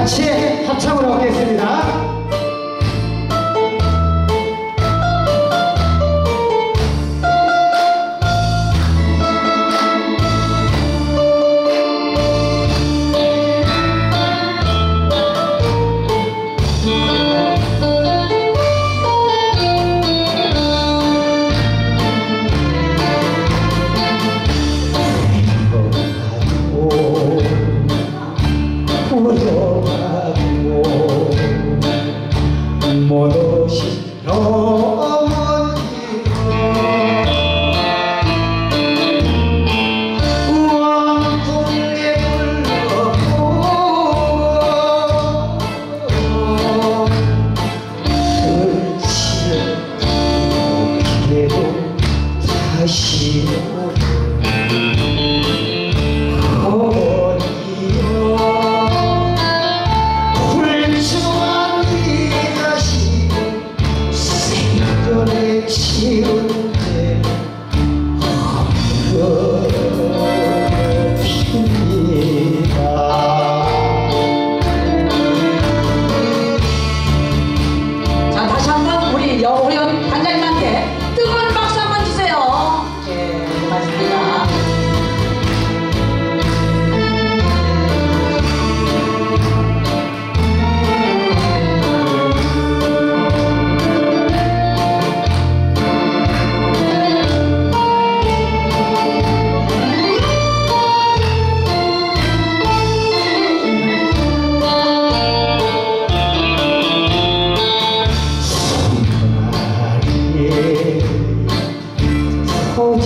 같이 합창을 하겠습니다. 물어봐도 못 오신